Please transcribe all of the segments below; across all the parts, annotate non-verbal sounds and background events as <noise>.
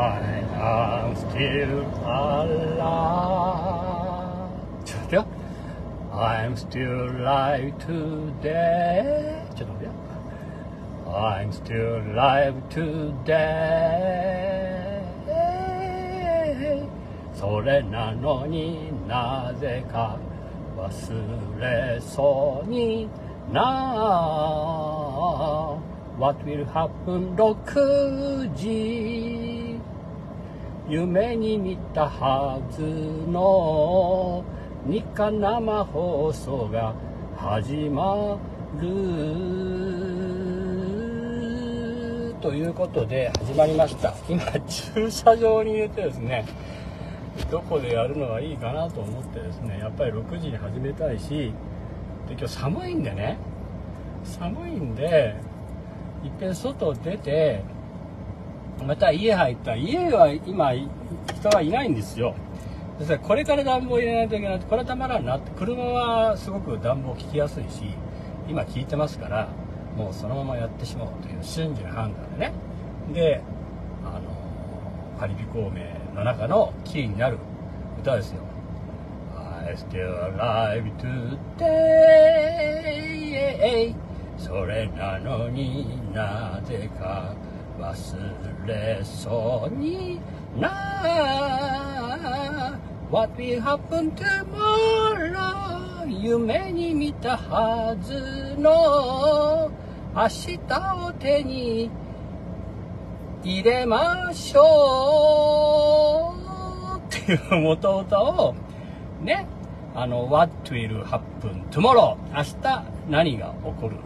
I am still alive ちょっと待ってよ I'm still alive today ちょっと待ってよ I'm still alive today それなのになぜか忘れそうにな What will happen 6時夢に見たはずの日韓生放送が始まるということで始まりました。今駐車場に入れてですねどこでやるのがいいかなと思ってですねやっぱり6時に始めたいしで今日寒いんでね寒いんでいっぺん外出てまた家入った家は今人はいないんですよ。ですからこれから暖房入れないといけない。これはたまらんなって。車はすごく暖房効きやすいし今効いてますからもうそのままやってしまおうという瞬時の判断でね。であのパリピ孔明の中のキーになる歌ですよ。I still alive today. それなのになぜか。忘れそうにな。What will happen tomorrow? 夢に見たはずの。明日を手に入れましょう。っていう元歌をね。あの What will happen tomorrow? 明日何が起こる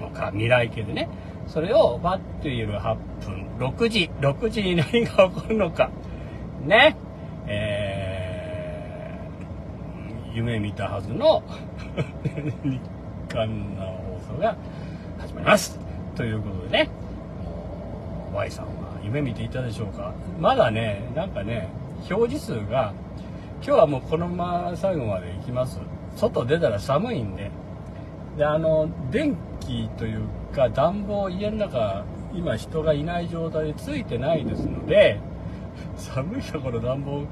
のか未来形でね。それを What will happen 6時6時に何が起こるのか。ね。えー、夢見たはずの日韓の放送が始まります。ということでね Y さんは夢見ていたでしょうか。まだねなんかね表示数が今日はもうこのまま最後まで行きます。外出たら寒いんでであの電気というか暖房家の中今人がいない状態でついてないですので寒いところ暖房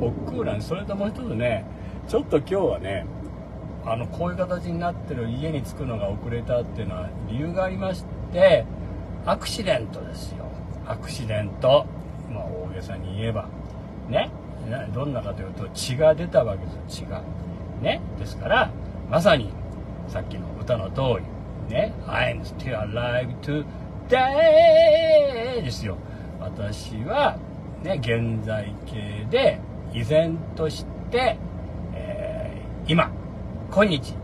億劫なんでそれともう一つねちょっと今日はねあのこういう形になってる家に着くのが遅れたっていうのは理由がありましてアクシデントですよ。アクシデント。まあ大げさに言えば。ね。どんなかというと血が出たわけですよ血が。ね。ですからまさにさっきの歌の通りね。I'm still alive today ですよ。私はね現在形で依然として、えー、今今日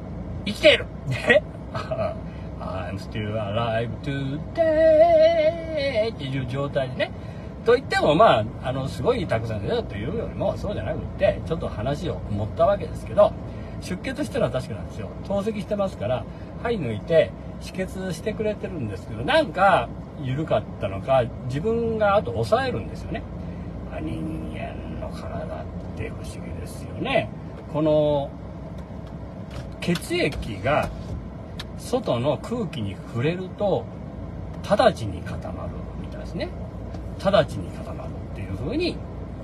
生きている。ね。<laughs> I'm still alive today っていう状態でね。と言ってもまああのすごいたくさん出たというよりもそうじゃなくってちょっと話を持ったわけですけど出血してるのは確かなんですよ。透析してますから肺抜いて止血してくれてるんですけどなんか緩かったのか自分があと抑えるんですよね。人間の体って不思議ですよね。この血液が外の空気に触れると直ちに固まるみたいですね。直ちに固まるっていう風に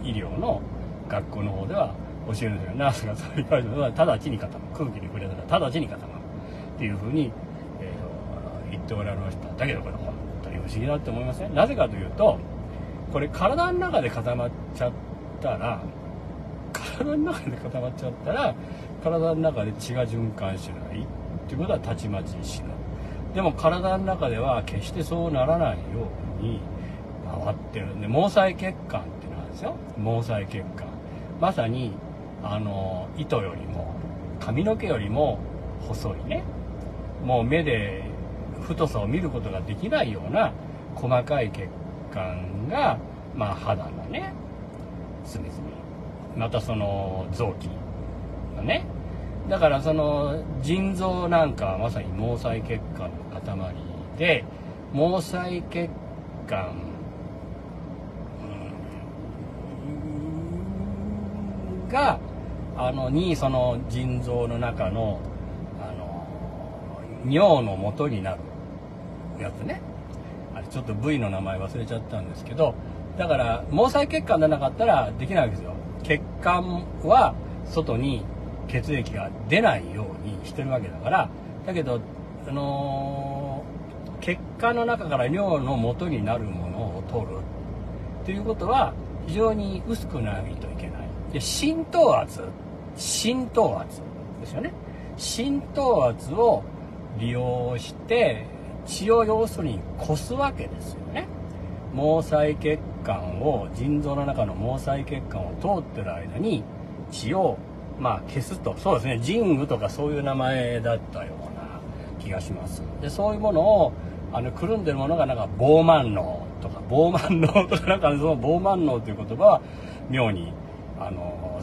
医療の学校の方では教えるんですよナースがそう言われてるのは直ちに固まる空気に触れたら直ちに固まるっていう風に、えー、言っておられましただけどこれ本当に不思議だって思いません、ね、なぜかというとこれ体の中で固まっちゃったら体の中で固まっちゃったら体の中で血が循環しないっていうことはたちまち死ぬでも体の中では決してそうならないように回ってるんで毛細血管っていうのなんですよ毛細血管まさにあの糸よりも髪の毛よりも細いね。もう目で太さを見ることができないような細かい血管が、まあ、肌のね隅々。またその臓器のね。だからその腎臓なんかはまさに毛細血管の塊で毛細血管があのにその腎臓の中のあの尿の元になるやつね。あれちょっと部位の名前忘れちゃったんですけどだから毛細血管でなかったらできないわけですよ。血管は外に血液が出ないようにしてるわけだからだけどあのー、血管の中から尿の元になるものを取る。ということは非常に薄くないといけない。で浸透圧。浸透圧ですよね。浸透圧を利用して血を要するにこすわけですよね。毛細血管を腎臓の中の毛細血管を通ってる間に血をまあ消すと。そうですね。腎具とかそういう名前だったような気がします。でそういうものをあのくるんでるものがなんか膨満能とか膨満能とかなんかその膨満能という言葉は妙にあの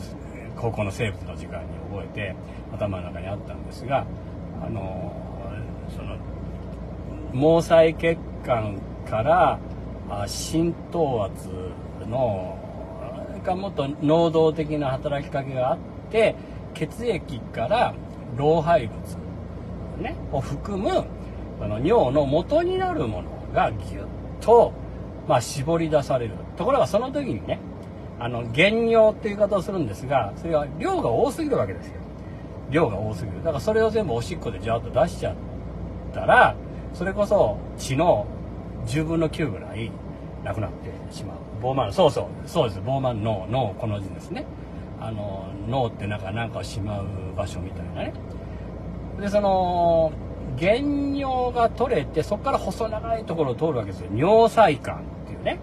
高校の生物の時間に覚えて頭の中にあったんですがあのその毛細血管から浸透圧のがもっと能動的な働きかけがあって血液から老廃物、ね、を含むあの尿の元になるものがぎゅっと、まあ、絞り出される。ところがその時にねあの減尿っていう言い方をするんですがそれは量が多すぎるわけですよ。量が多すぎる。だからそれを全部おしっこでジャーッと出しちゃったらそれこそ血の10分の9ぐらいなくなってしまう。ボーマンそうそうそうです。ボーマン脳脳この字ですね。あの脳ってなんか何かしまう場所みたいなね。でその原尿が取れてそこから細長いところを通るわけですよ。尿細管っていうね。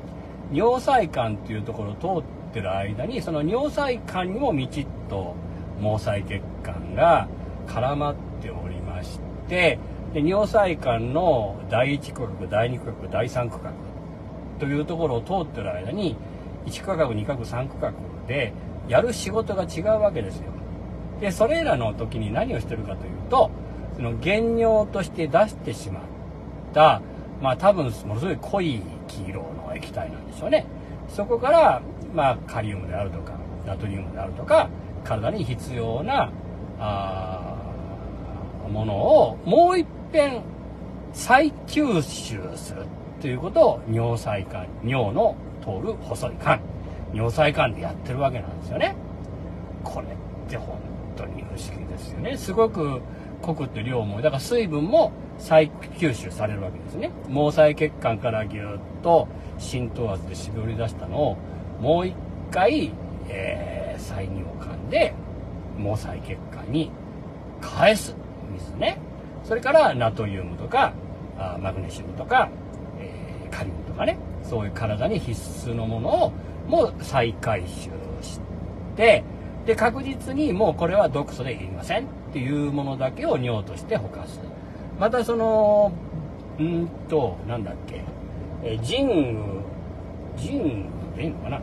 尿細管っていうところを通ってる間にその尿細管にもみちっと毛細血管が絡まっておりましてで尿細管の第1区画第2区画第3区画というところを通ってる間に1区画2区画3区画でやる仕事が違うわけですよ。でそれらの時に何をしてるかというとその原尿として出してしまったまあ多分ものすごい濃い黄色の液体なんでしょうね。そこからまあカリウムであるとかナトリウムであるとか体に必要なあものをもう一遍再吸収するということを尿細管尿の通る細い管。尿細管でやってるわけなんですよね。これって本当に不思議ですよね。すごく濃くて量もだから水分も再吸収されるわけですね。毛細血管からぎゅっと浸透圧で絞り出したのをもう一回、えー、再尿管で毛細血管に返す水ね。それからナトリウムとかあマグネシウムとか、えー、カリウムとかね。そういう体に必須のものをもう再回収してで確実にもうこれは毒素でいりませんっていうものだけを尿としてほかすまたそのうんとなんだっけ、えー、ジングジングでいいのかな。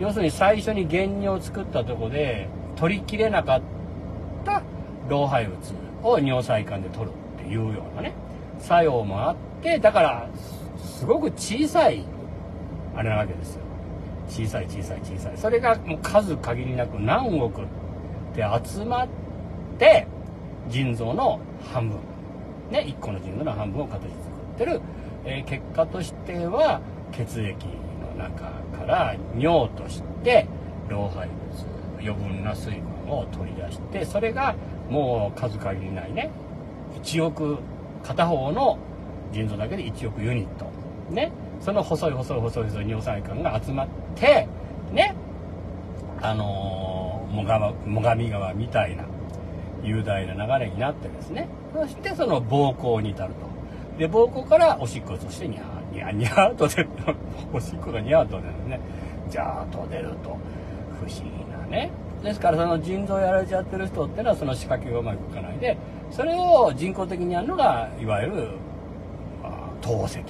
要するに最初に原尿を作ったとこで取りきれなかった老廃物を尿細管で取るっていうようなね作用もあってだからすごく小さいあれなわけですよ。小さい小さい小さい。それがもう数限りなく何億って集まって腎臓の半分。ね1個の腎臓の半分を形作ってる、えー、結果としては血液中から尿として老廃物余分な水分を取り出してそれがもう数限りないね1億片方の腎臓だけで1億ユニットね。その細い細い細い細い尿細管が集まってねあのー、最上川みたいな雄大な流れになってですね。そしてその膀胱に至ると。で膀胱からおしっことしてニャーニャーニャーと出るおしっこがニャーと出るね。ジャーと出ると不思議なね。ですからその腎臓やられちゃってる人っていうのはその仕掛けがうまくいかないでそれを人工的にやるのがいわゆる透析。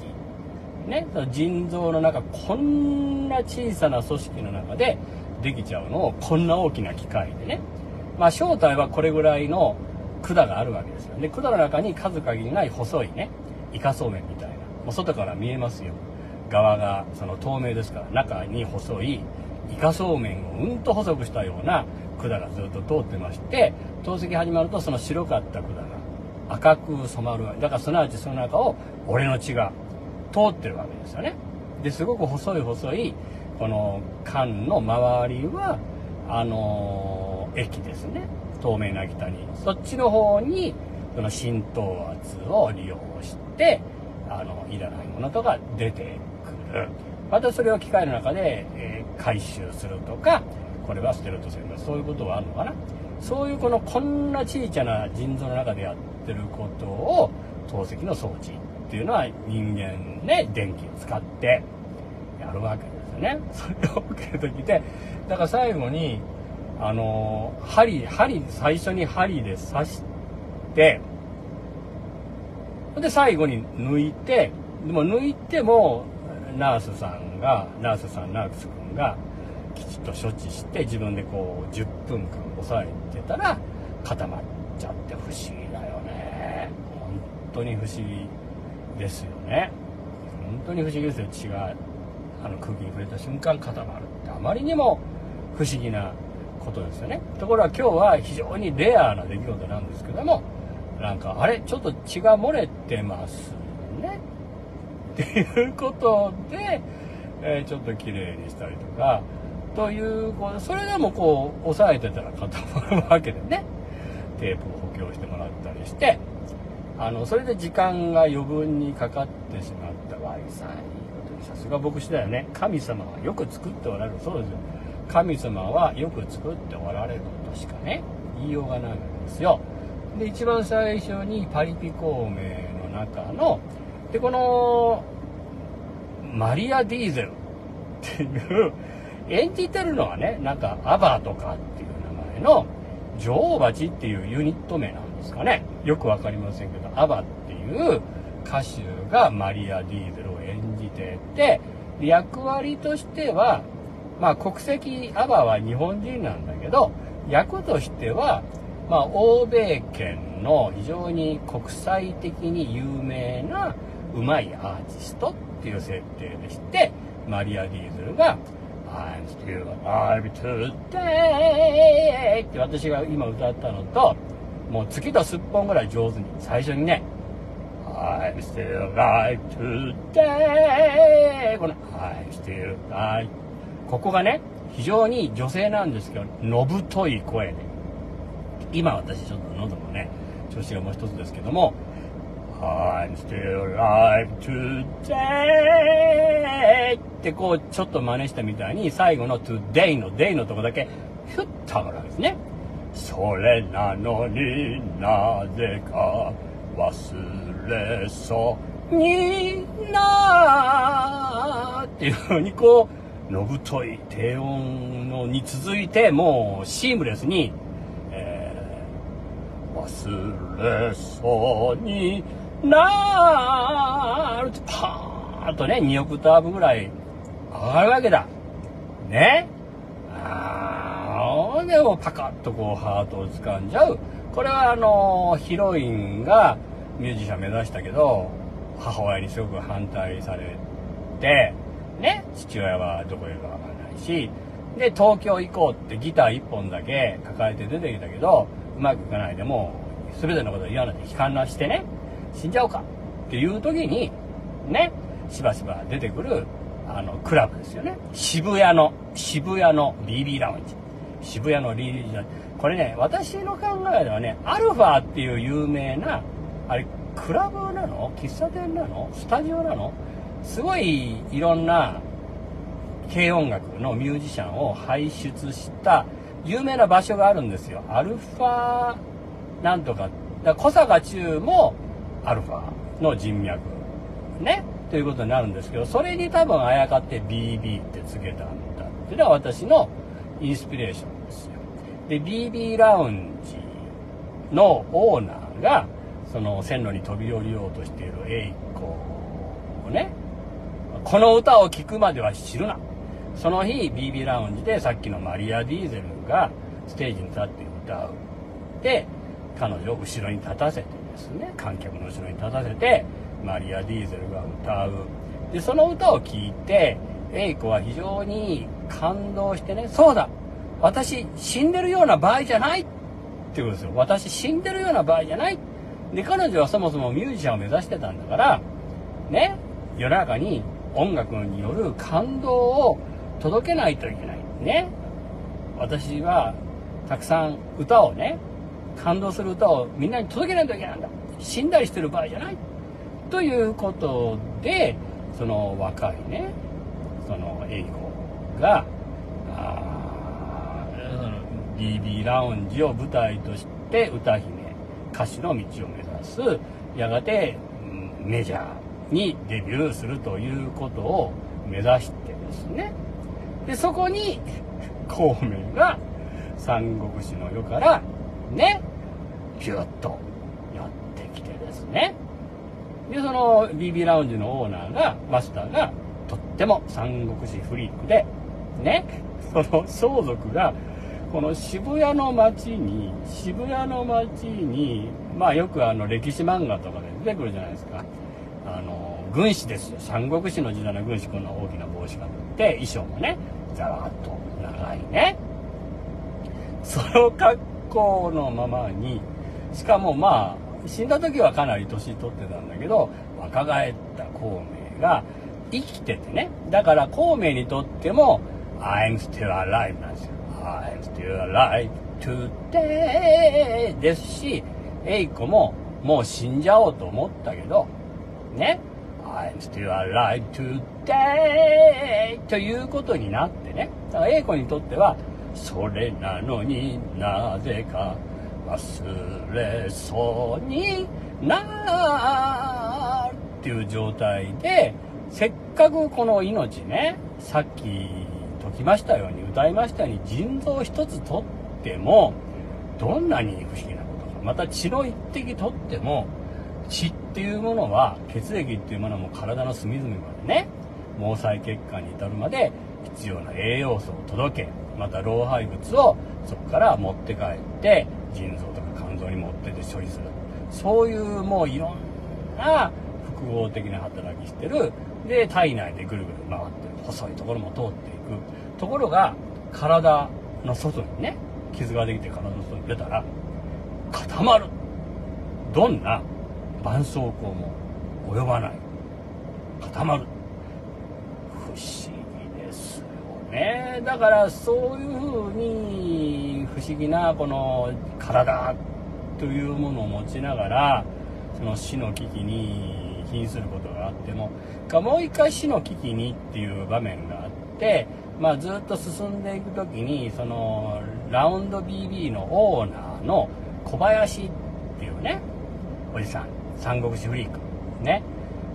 ね。その腎臓の中こんな小さな組織の中でできちゃうのをこんな大きな機械でね。まあ正体はこれぐらいの管があるわけですよで管の中に数限りない細いねイカそうめんみたいな。もう外から見えますよ。側がその透明ですから中に細いイカそうめんをうんと細くしたような管がずっと通ってまして透析始まるとその白かった管が赤く染まるだからすなわちその中を俺の血が通ってるわけですよね。ですごく細い細いこの管の周りはあのー、駅ですね。透明な北に。そっちの方にその浸透圧を利用してあのいらないものとか出てくる。またそれを機械の中で、えー、回収するとかこれは捨てるとするそういうことはあるのかな。そういうこのこんな小さな腎臓の中でやってることを透析の装置っていうのは人間ね電気を使ってやるわけですよね。<laughs> それを受ける時でだから最後にあの針針最初に針で刺してで最後に抜いてでも抜いてもナースさんがナースさんナース君がきちっと処置して自分でこう10分間抑えてたら固まっちゃって不思議だよね。本当に不思議ですよね。本当に不思議ですよ。血があの空気に触れた瞬間固まるって。あまりにも不思議なことですよね。ところが今日は非常にレアな出来事なんですけどもなんかあれ？ちょっと血が漏れてますね。<laughs> っていうことで、えー、ちょっと綺麗にしたりとか。というこうそれでもこう押さえてたら固まるわけでね。テープを補強してもらったりして。あのそれで時間が余分にかかってしまった場合ささすが牧師だよね。神様はよく作っておられる。そうですよ。神様はよく作っておられるとしかね言いようがないわけですよ。で一番最初にパリピ孔明の中のでこのマリア・ディーゼルっていう演じてるのはねなんかアバーとかっていう名前の女王蜂っていうユニット名なんですかね。よく分かりませんけどアバっていう歌手がマリア・ディーゼルを演じてて役割としてはまあ国籍アバは日本人なんだけど役としてはまあ欧米圏の非常に国際的に有名なうまいアーティストっていう設定でしてマリア・ディーゼルが I'm still alive today って私が今歌ったのと、もう月とすっぽんぐらい上手に、最初にね、I'm still alive today この I'm still alive ここがね、非常に女性なんですけど、のぶとい声で、今私ちょっと喉のね、調子がもう一つですけども、I'm still alive today ってこうちょっと真似したみたいに最後の today の day のとこだけヒュッと上がるわけですね。それなのになぜか忘れそうになっていうふうにこうのぶとい低音のに続いてもうシームレスに、忘れそうになーるとパーンとね、2オクターブぐらい上がるわけだ。ね？あーでもパカッとこうハートを掴んじゃう。これはあのヒロインがミュージシャン目指したけど、母親にすごく反対されて、ね、父親はどこへかわからないし、で、東京行こうってギター1本だけ抱えて出てきたけど、うまくいかないでも、全てのことを言わなで悲観なしてね、死んじゃおうかっていう時に、ね、しばしば出てくる、あの、クラブですよね。渋谷の、渋谷の BB ラウンジ。渋谷の BB ラウンジ。これね、私の考えではね、アルファっていう有名な、あれ、クラブなの？喫茶店なの？スタジオなの？すごいいろんな軽音楽のミュージシャンを輩出した有名な場所があるんですよ。アルファなんとか。だ小坂中もアルファの人脈ね？ということになるんですけどそれに多分あやかって BB ってつけたんだっていうのは私のインスピレーションですよで BB ラウンジのオーナーがその線路に飛び降りようとしているエイコをねこの歌を聴くまでは知るなその日 BB ラウンジでさっきのマリア・ディーゼルがステージに立って歌うで彼女を後ろに立たせてですね観客の後ろに立たせてマリア・ディーゼルが歌うでその歌を聴いてエイコは非常に感動してねそうだ私死んでるような場合じゃないってことですよ私死んでるような場合じゃないで彼女はそもそもミュージシャンを目指してたんだからね世の中に音楽による感動を届けないといけない。ね。私はたくさん歌をね、感動する歌をみんなに届けないといけないんだ。死んだりしてる場合じゃない。ということで、その若いね、その英子が、BB ラウンジを舞台として歌姫、歌手の道を目指す、やがてメジャーにデビューするということを目指してですね。で、そこに、孔明が三国志の世からね、ピュッとやってきてですね。で、その BB ラウンジのオーナーが、マスターが、とっても三国志フリークで、ね、その相続が、この渋谷の街に、渋谷の街に、まあよくあの歴史漫画とかで出てくるじゃないですか。あの、軍師ですよ。三国志の時代の軍師、こんな大きな帽子かぶって、衣装もね、ざらっと長いね。その格好のままに、しかもまあ、死んだ時はかなり年取ってたんだけど、若返った孔明が生きててね。だから孔明にとっても、I'm still alive なんですよ。I'm still alive today ですし、エイコももう死んじゃおうと思ったけど、ね。I'm still alive today ということになってね。だからエイコにとっては、それなのになぜか忘れそうになるっていう状態で、せっかくこの命ね、さっき解きましたように、歌いましたように、腎臓一つ取っても、どんなに不思議なことか。また血の一滴取っても、血っていうものは、血液っていうものはもう体の隅々までね、毛細血管に至るまで必要な栄養素を届け、また老廃物をそこから持って帰って、腎臓とか肝臓に持ってて処理する。そういうもういろんな複合的な働きしてる。で、体内でぐるぐる回ってる。細いところも通っていく。ところが、体の外にね、傷ができて体の外に出たら、固まる。どんな絆創膏も及ばない。固まる。不思議ね。だからそういうふうに不思議なこの体というものを持ちながら、その死の危機に瀕することがあっても、もう一回死の危機にっていう場面があって、まあ、ずっと進んでいく時にそのラウンド BB のオーナーの小林っていうねおじさん三国志フリークね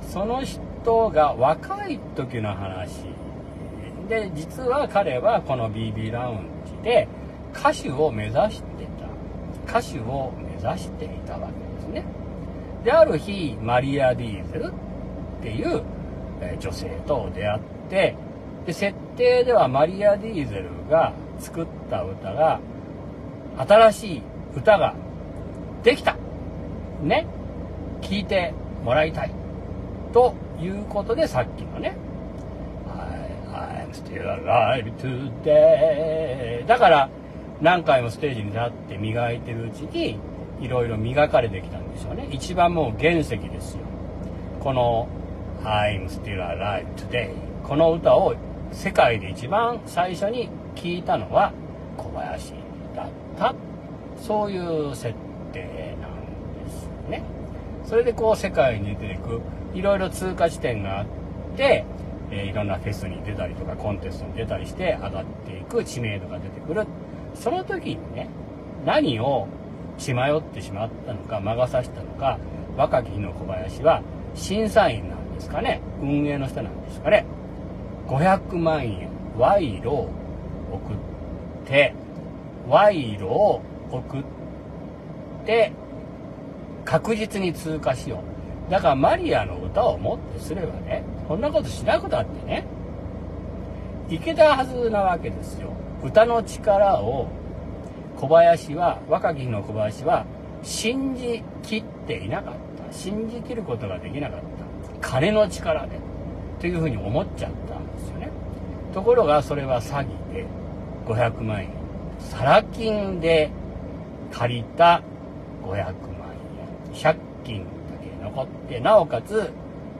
その人が若い時の話で実は彼はこの BB ラウンジで歌手を目指してた。歌手を目指していたわけですね。である日マリア・ディーゼルっていう女性と出会ってで設定ではマリア・ディーゼルが作った歌が新しい歌ができた。ね。聞いてもらいたい。ということでさっきのね still alive today. だから何回もステージに立って磨いてるうちにいろいろ磨かれてきたんでしょうね。一番もう原石ですよ。この I'm still alive today この歌を世界で一番最初に聞いたのは小林だった。そういう設定なんですね。それでこう世界に出ていく。いろいろ通過地点があってえ、いろんなフェスに出たりとかコンテストに出たりして上がっていく知名度が出てくる。その時にね何を血迷ってしまったのか魔が差したのか若き日の小林は審査員なんですかね。運営の人なんですかね。500万円賄賂を送って賄賂を送って確実に通過しよう。だからマリアの歌をもってすればねこんなことしなくたってねいけたはずなわけですよ。歌の力を小林は若き日の小林は信じきっていなかった。信じきることができなかった。金の力でというふうに思っちゃったんですよね。ところがそれは詐欺で500万円。サラ金で借りた500万円。借金だけ残ってなおかつ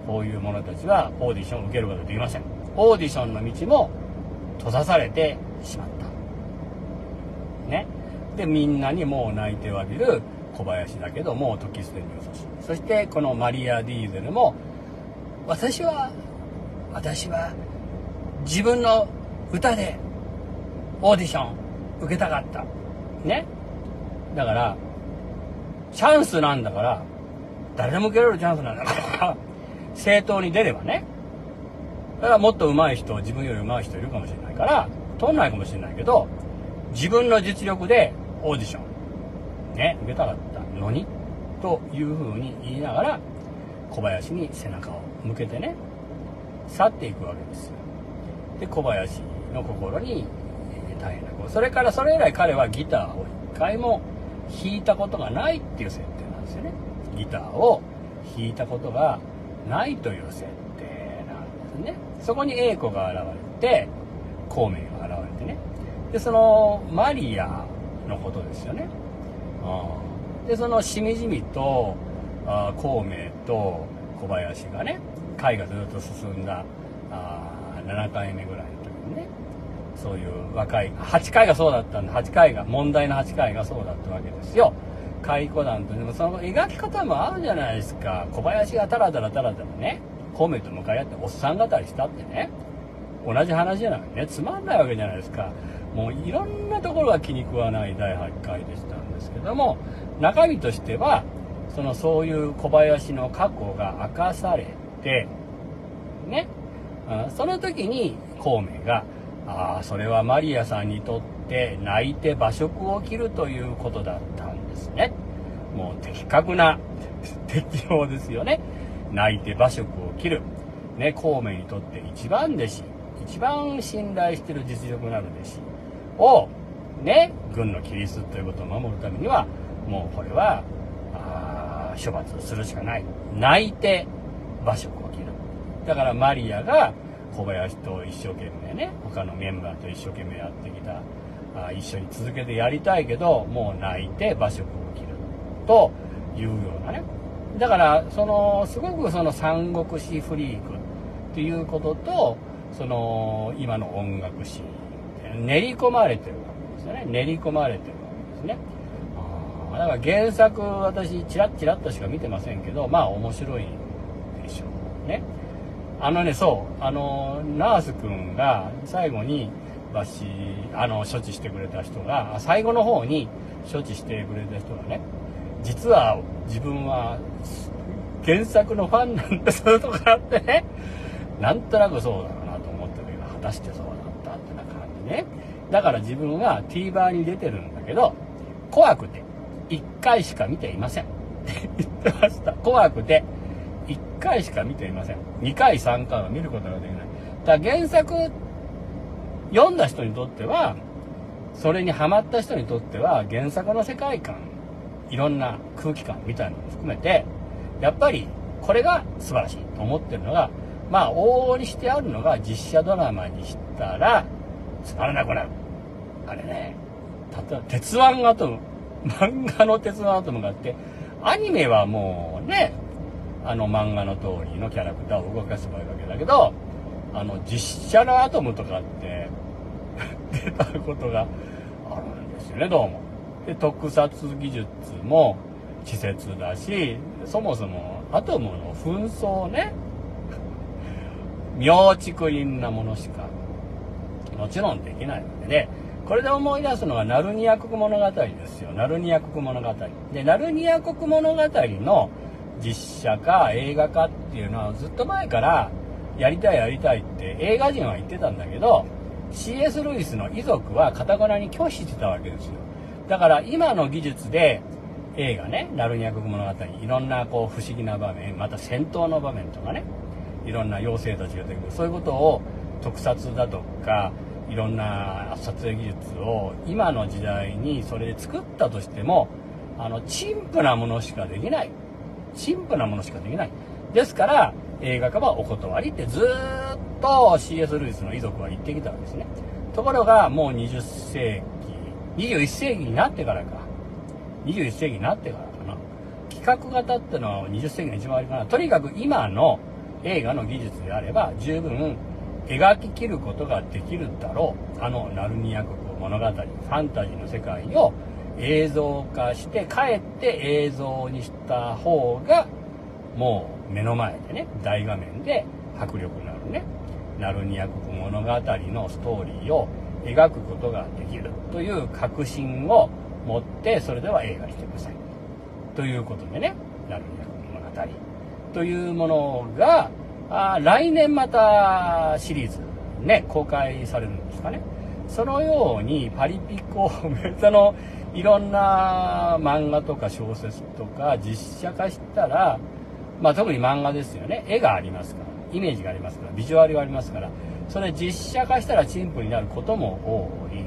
こういう者たちはオーディションを受けることができません。オーディションの道も閉ざされてしまった。ね。でみんなにもう泣いてわびる小林だけどもう時すでに遅し。そしてこのマリア・ディーゼルも私は私は自分の歌でオーディション受けたかった。ね。だからチャンスなんだから誰でも受けられるチャンスなんだから。<laughs> 正当に出ればね。だからもっと上手い人自分より上手い人いるかもしれないから通んないかもしれないけど自分の実力でオーディションね受けたかったのにというふうに言いながら小林に背中を向けてね去っていくわけですよ。で小林の心に大変なこと。それからそれ以来彼はギターを一回も弾いたことがないっていう設定なんですよね。ギターを弾いたことがないという設定なんですね。そこに英子が現れて孔明が現れてね。でそのマリアのことですよね、うん、でそのしみじみとあ孔明と小林がね回がずっと進んだあ7回目ぐらいの時にねそういう若い8回がそうだったんで8回が問題の8回がそうだったわけですよ。解雇団とでもその描き方もあるじゃないですか。小林がタラタラタラタラね。孔明と向かい合っておっさん語りしたってね。同じ話じゃないね。つまんないわけじゃないですか。もういろんなところが気に食わない第8回でしたんですけども。中身としてはそのそういう小林の過去が明かされてね。その時に孔明がああそれはマリアさんにとって泣いて馬食を切るということだったね。もう的確な適用ですよね。泣いて馬食を切る。ね孔明にとって一番弟子。一番信頼してる実力のある弟子。をね軍の規律ということを守るためにはもうこれはあ処罰するしかない。泣いて馬食を切る。だからマリアが小林と一生懸命ね他のメンバーと一生懸命やってきたあ一緒に続けてやりたいけどもう泣いて馬食を切るというようなね。だからそのすごくその三国志フリークっていうこととその今の音楽史練り込まれてるわけですよね。練り込まれてるわけですね。だから原作私チラッチラッとしか見てませんけどまあ面白いでしょうね。あのね、そう、あの、ナース君が最後に、バシ、あの、処置してくれた人が、最後の方に処置してくれた人がね、実は自分は原作のファンなんだ、そういうとこがあってね、なんとなくそうだろうなと思ったけど、果たしてそうだったってな感じね。だから自分は TVer に出てるんだけど、怖くて、1回しか見ていません。って言ってました。怖くて、1回しか見ていません。2回、3回は見ることができない。だから原作読んだ人にとっては、それにハマった人にとっては、原作の世界観、いろんな空気感みたいなのも含めて、やっぱりこれが素晴らしいと思ってるのが、まあ、往々にしてあるのが実写ドラマにしたら、つまらなくなる。あれね、例えば、鉄腕アトム、漫画の鉄腕アトムがあって、アニメはもうね、あの漫画の通りのキャラクターを動かせばいいわけだけど、あの、実写のアトムとかって出たことがあるんですよね、どうも。で、特撮技術も稚拙だし、そもそもアトムの紛争ね、妙竹林なものしか、もちろんできないわけで、これで思い出すのはナルニア国物語ですよ。ナルニア国物語。で、ナルニア国物語の実写か映画化っていうのはずっと前からやりたいやりたいって映画人は言ってたんだけど CS ルイスの遺族はかたくなに拒否してたわけですよ。だから今の技術で映画ね「ナルニア国物語」いろんなこう不思議な場面また戦闘の場面とかねいろんな妖精たちが出てくる。そういうことを特撮だとかいろんな撮影技術を今の時代にそれで作ったとしてもあの陳腐なものしかできない。シンプルなものしかできない。ですから、映画化はお断りってずっとと CS ルイスの遺族は言ってきたわけですね。ところが、もう20世紀、21世紀になってからか。21世紀になってからかな。企画型ってのは20世紀の一番ありかな。とにかく今の映画の技術であれば十分描ききることができるだろうあのナルニア国物語ファンタジーの世界を映像化してかえって映像にした方がもう目の前でね大画面で迫力のあるねナルニア国物語のストーリーを描くことができるという確信を持ってそれでは映画にしてください。ということでねナルニア国物語というものがあ来年またシリーズね公開されるんですかね。そのようにパリピコそのいろんな漫画とか小説とか実写化したら、まあ、特に漫画ですよね。絵がありますから。イメージがありますからビジュアルがありますからそれ実写化したら陳腐になることも多い。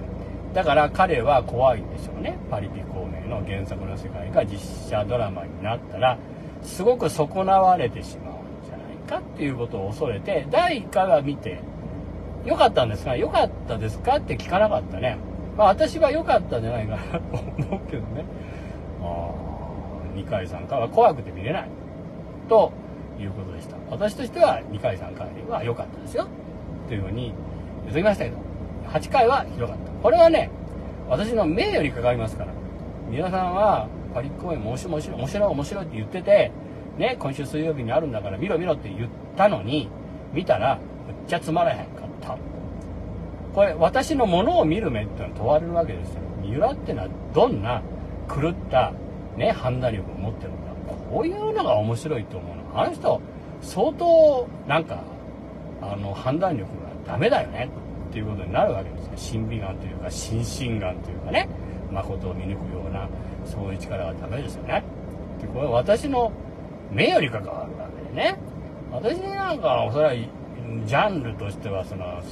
だから彼は怖いんでしょうね。パリピ孔明の原作の世界が実写ドラマになったらすごく損なわれてしまうんじゃないかっていうことを恐れて第1回は見て良かったんですが良かったですかって聞かなかったね。まあ私は良かったんじゃないかなと <laughs> 思うけどね。ああ2回3回は怖くて見れない。ということでした。私としては2回3回は良かったですよ。というふうに言ってきましたけど8回はひどかった。これはね私の名誉に関わりますから皆さんはパリ公演面白い面白い面白い面白いって言っててね今週水曜日にあるんだから見ろ見ろって言ったのに見たらむっちゃつまらへんかった。これ私のものを見る目っていうのは問われるわけですよ。三浦ってのはどんな狂ったね判断力を持ってるのか。こういうのが面白いと思うの。あの人相当なんかあの判断力がダメだよねっていうことになるわけですよ。審美眼というか心身眼というかね誠を見抜くようなそういう力がダメですよね。でこれ私の名誉に関わるわけでね。私なんかおそらくジャンルとしてはその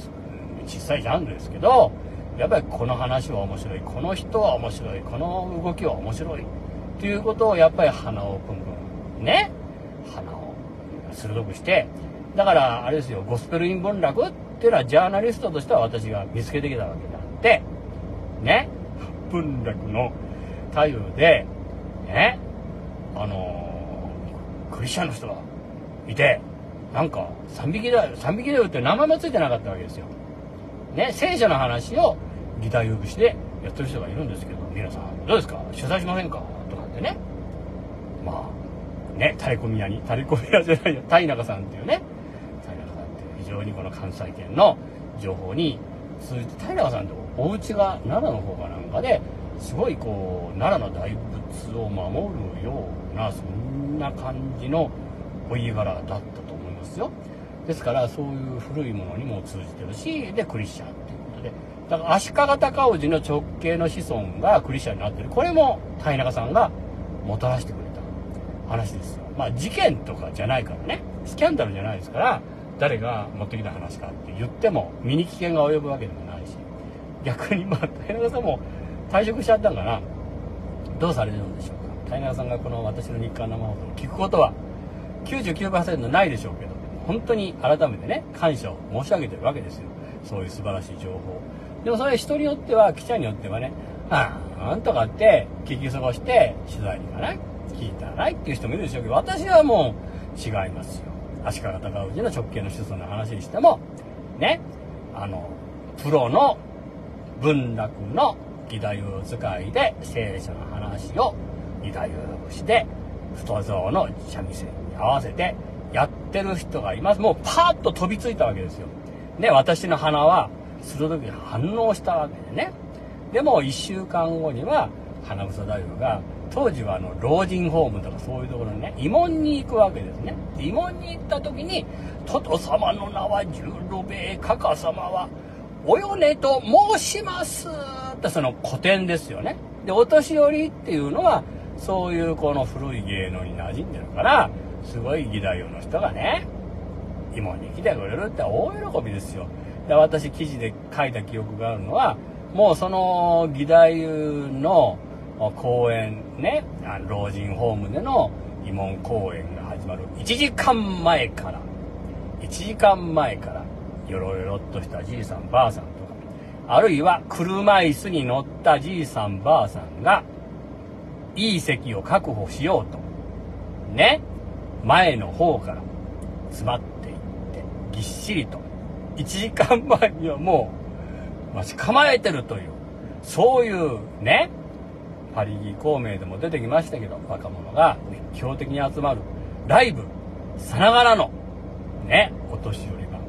小さいジャンルですけどやっぱりこの話は面白い。この人は面白い。この動きは面白い。っていうことをやっぱり鼻をプンプンね鋭くしてだからあれですよゴスペルイン文楽っていうのはジャーナリストとしては私が見つけてきたわけであってね文楽の太陽でねあのクリスチャンの人がいてなんか3匹だよ3匹だよって名前もついてなかったわけですよ。ね聖書の話をギター用節でやってる人がいるんですけど皆さんどうですか？取材しませんか？とかってね。まあねタレコミ屋にタレコミ屋じゃないよ田中さんっていうね田中さんって非常にこの関西圏の情報に通じて田中さんってお家が奈良の方かなんかですごいこう奈良の大仏を守るようなそんな感じのお家柄だったと思いますよ。ですからそういう古いものにも通じてるしでクリスチャンっていうことで。だから足利尊氏の直系の子孫がクリスチャンになってる。これも平中さんがもたらしてくれた話です。よまあ事件とかじゃないからね。スキャンダルじゃないですから誰が持ってきた話かって言っても身に危険が及ぶわけでもないし逆にまあ平中さんも退職しちゃったんかな。どうされるんでしょうか。平中さんがこの私の日刊生放送を聞くことは99%ないでしょうけど本当に改めてね感謝を申し上げてるわけですよ。そういう素晴らしい情報。でもそれ人によっては記者によってはねああなんとかって聞き過ごして取材に行かない。聞いたらないっていう人もいるでしょうけど私はもう違いますよ。足利尊氏の直系の子孫の話にしてもねあのプロの文楽の義太夫使いで聖書の話を義太夫節で太蔵の三味線に合わせてやってる人がいます。もうパーッと飛びついたわけですよ。で私の鼻は鋭く反応したわけでね。でも1週間後には花房大夫が当時はあの老人ホームとかそういうところにね慰問に行くわけですね。慰問に行った時に「トト様の名は十郎兵衛カカ様はおよねと申します」ってその古典ですよね。でお年寄りっていうのはそういうこの古い芸能に馴染んでるからすごい義太夫の人がね慰問に来てくれるって大喜びですよ。で私記事で書いた記憶があるのはもうその義太夫の公演ね老人ホームでの慰問公演が始まる。1時間前から。1時間前からよろよろっとしたじいさんばあさんとか。あるいは車椅子に乗ったじいさんばあさんがいい席を確保しようと。ね。前の方から詰まってぎっしりと。1時間前にはもう待ち構えてるという。そういうね。パリギ孔明でも出てきましたけど若者が熱狂的に集まるライブさながらのねお年寄りが。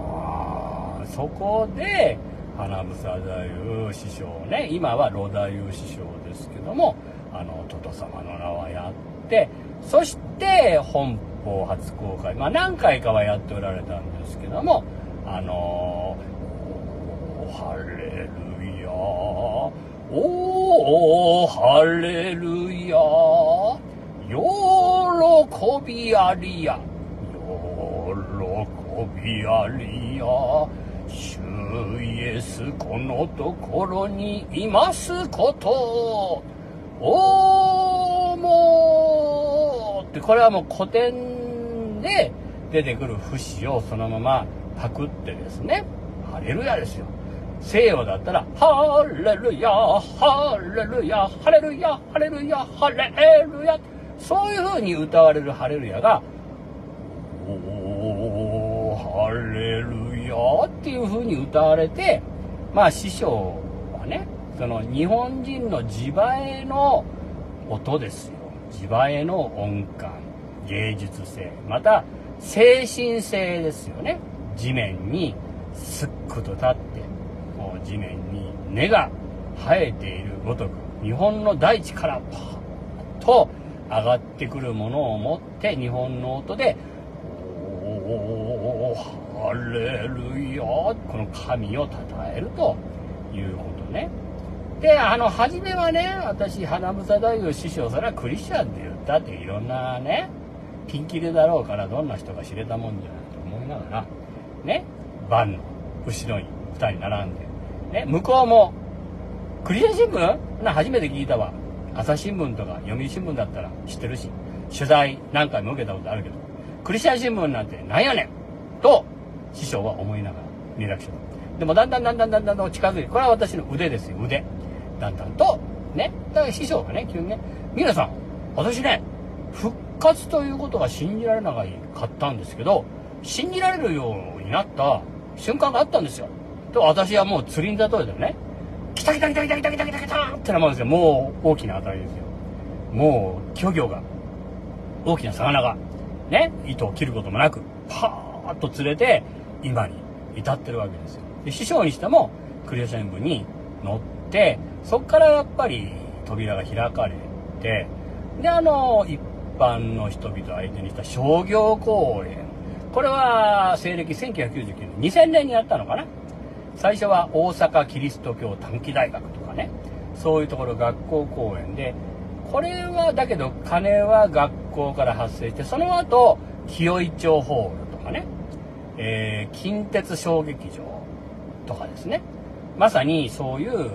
あそこで花房太夫師匠ね今は老太夫師匠ですけどもあのトト様の名はやってそして本邦初公開まあ何回かはやっておられたんですけどもあのー、ハレルヤおーハレルヤ喜びありや。喜びありや。主イエスこのところにいますこと。おーもう。ってこれはもう古典で出てくる節をそのままパクってですね、ハレルヤですよ。西洋だったら、ハレルヤ、ハレルヤ、ハレルヤ、ハレルヤ、ハレルヤ。そういう風に歌われるハレルヤが、おー、ハレルヤっていう風に歌われて、まあ師匠はね、その日本人の自前の音ですよ。自前の音感、芸術性、また精神性ですよね。地面にすっくと立って地面に根が生えているごとく日本の大地からパッと上がってくるものを持って日本の音で「おーハレルヤ」この神を称えるということね。で、あの、初めはね、私、花房大夫師匠、それはクリスチャンで言ったっていろんなね、ピンキリだろうからどんな人が知れたもんじゃないと思いながら、ね、バンの後ろに2人並んで、ね、向こうも、クリスチャン新聞？な初めて聞いたわ。朝日新聞とか読売新聞だったら知ってるし、取材何回も受けたことあるけど、クリスチャン新聞なんてなんやねんと、師匠は思いながら見学書でもだんだんだんだんだんだんだん近づいて、これは私の腕ですよ、腕。だんだんと、ね、だから師匠がね、急にね、皆さん、私ね、復活ということが信じられなかったんですけど、信じられるようになった瞬間があったんですよ。と、私はもう釣りに例えてね、来た来た来た来た来た来た来た来たってなもんですよ。もう大きな当たりですよ。もう漁業が、大きな魚が、ね、糸を切ることもなく、パーッと釣れて、今に至ってるわけですよ。で、師匠にしても、クリア新聞に乗って、そっからやっぱり扉が開かれて、で、あの、一般の人々相手にした商業公演これは西暦1999年、2000年にやったのかな？最初は大阪キリスト教短期大学とかね、そういうところ学校公演で、これはだけど金は学校から発生して、その後、清井町ホールとかね、えー、近鉄小劇場とかですね。まさにそういう、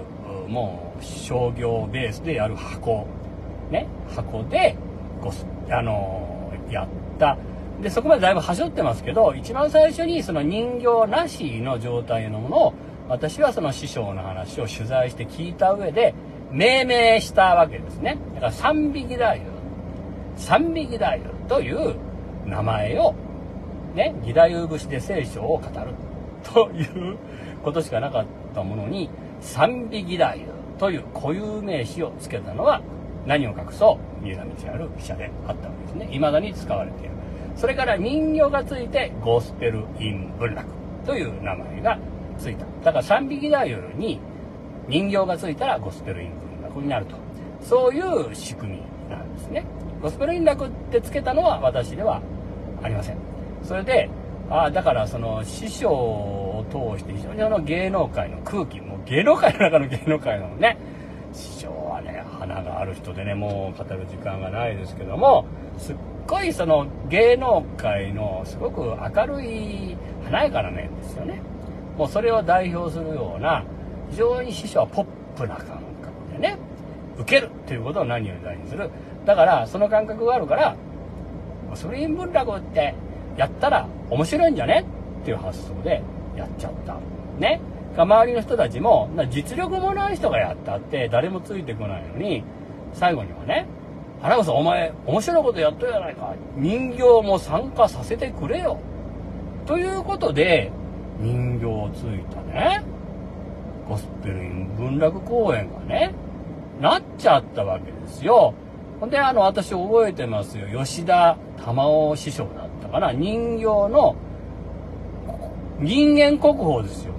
もう商業ベースでやる箱、ね、箱で、ごあのー、やった、で、そこまでだいぶ端折ってますけど、一番最初にその人形なしの状態のものを、私はその師匠の話を取材して聞いた上で、命名したわけですね。だから三匹太夫。三匹太夫という名前を、ね、義太夫節で聖書を語るということしかなかったものに、三匹太夫という固有名詞を付けたのは、何を隠そう三浦道ある記者であったわけですね。未だに使われている。それから人形がついてゴスペル・イン・文楽という名前がついた。だから三匹ダイヤルに人形がついたらゴスペル・イン・文楽になると。そういう仕組みなんですね。ゴスペル・イン楽ってつけたのは私ではありません。それで、ああ、だからその師匠を通して非常にあの芸能界の空気、もう芸能界の中の芸能界のね、師匠はね、花がある人でね、もう語る時間がないですけども、すっごいその芸能界のすごく明るい華やかな面ですよね。もうそれを代表するような非常に師匠はポップな感覚でね、受けるっていうことを何より大事にする。だからその感覚があるから、それ文楽ってやったら面白いんじゃね？っていう発想でやっちゃった。ね。周りの人たちも、実力もない人がやったって誰もついてこないのに、最後にはね、花子さんお前面白いことやったじゃないか人形も参加させてくれよということで、人形をついたね、ゴスペルイン文楽公演がね、なっちゃったわけですよ。ほんで、あの、私覚えてますよ。吉田玉緒師匠だったかな。人形の、人間国宝ですよ。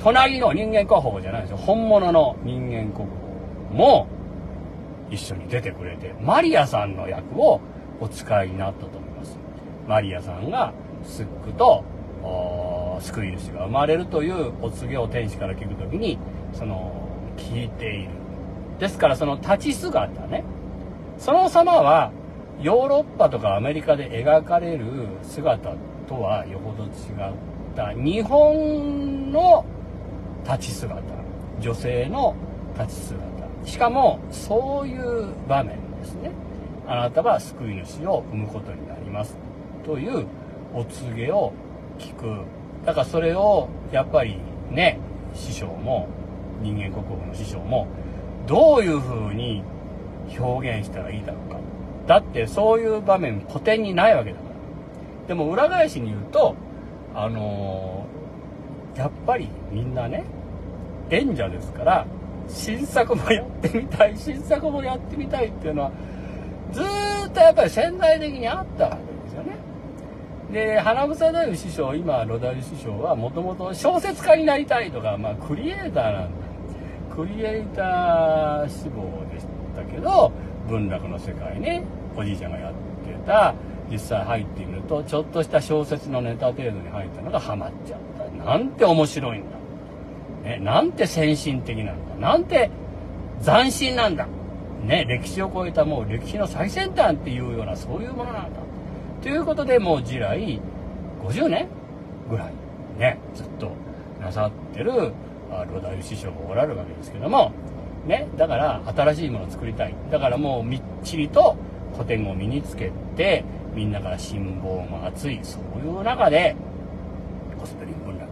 隣の人間国宝じゃないですよ。本物の人間国宝も一緒に出てくれて、マリアさんの役をお使いになったと思います。マリアさんがスックと救い主が生まれるというお告げを天使から聞くときに、その、聞いている。ですからその立ち姿ね、その様はヨーロッパとかアメリカで描かれる姿とはよほど違った日本の立ち姿女性の立ち姿しかもそういう場面ですね。あなたは救い主を生むことになりますというお告げを聞くだからそれをやっぱりね師匠も人間国宝の師匠もどういうふうに表現したらいいだろうかだってそういう場面古典にないわけだから。でも裏返しに言うとあのー、やっぱりみんなね演者ですから新作もやってみたい新作もやってみたいっていうのはずっとやっぱり潜在的にあったわけですよね。で花房大夫師匠今ロダリ師匠はもともと小説家になりたいとか、まあ、クリエイターなんだクリエイター志望でしたけど文楽の世界ねおじいちゃんがやってた。実際入ってみるとちょっとした小説のネタ程度に入ったのがハマっちゃった。なんて面白いんだ。ね、なんて先進的なんだ。なんて斬新なんだ。ね、歴史を超えたもう歴史の最先端っていうようなそういうものなんだ。ということでもう地来50年ぐらいね、ずっとなさってるロダユ師匠がおられるわけですけども、ね、だから新しいものを作りたい。だからもうみっちりと古典を身につけて、みんなから辛抱も厚い、そういう中で、コスプレ文楽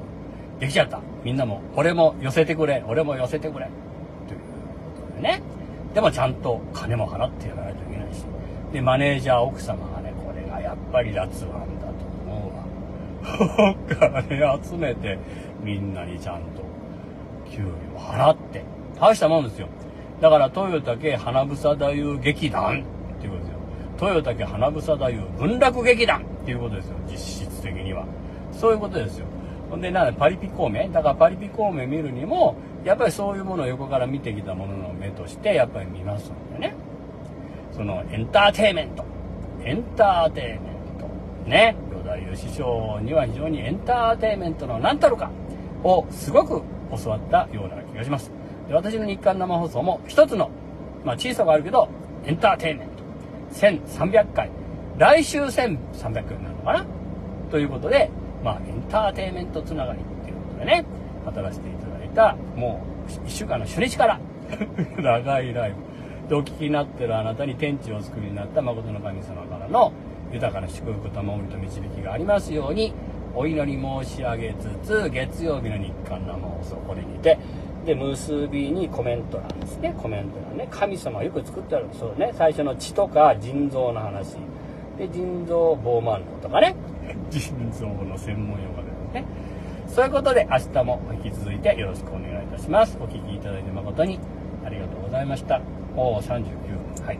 できちゃった。みんなも、俺も寄せてくれ、俺も寄せてくれ。ということでね。でもちゃんと金も払ってやらないといけないし。で、マネージャー奥様がね、これがやっぱり脱腕だと思うわ。<laughs> 金集めて、みんなにちゃんと給料払って。大したもんですよ。だから、豊田家花房太夫劇団っていうことですよ。豊田家花房太夫文楽劇団っていうことですよ。実質的には。そういうことですよ。ほんで、なんパリピ孔明だからパリピ孔明見るにも、やっぱりそういうものを横から見てきたものの目として、やっぱり見ますのでね。その、エンターテイメント。エンターテイメント。ね。与田祐師匠には非常にエンターテイメントの何たるかをすごく教わったような気がします。で私の日刊生放送も一つの、まあ小さくあるけど、エンターテイメント。1300回。来週1300回になるのかな？ということで、まあ、エンターテインメントつながりっていうことでね、当たらせていただいた、もう、1週間の初日から <laughs> 長いライブ。で、お聞きになってるあなたに天地を作りになった誠の神様からの豊かな祝福と守りと導きがありますように、お祈り申し上げつつ、月曜日の日刊生放送、これにて、で、結びにコメント欄ですね。コメント欄ね。神様よく作ってある。そうね。最初の血とか腎臓の話。で、腎臓ボーマンドとかね。腎臓の専門用語ですね。そういうことで明日も引き続いてよろしくお願いいたします。お聴きいただいて誠にありがとうございました。もう39分。はい。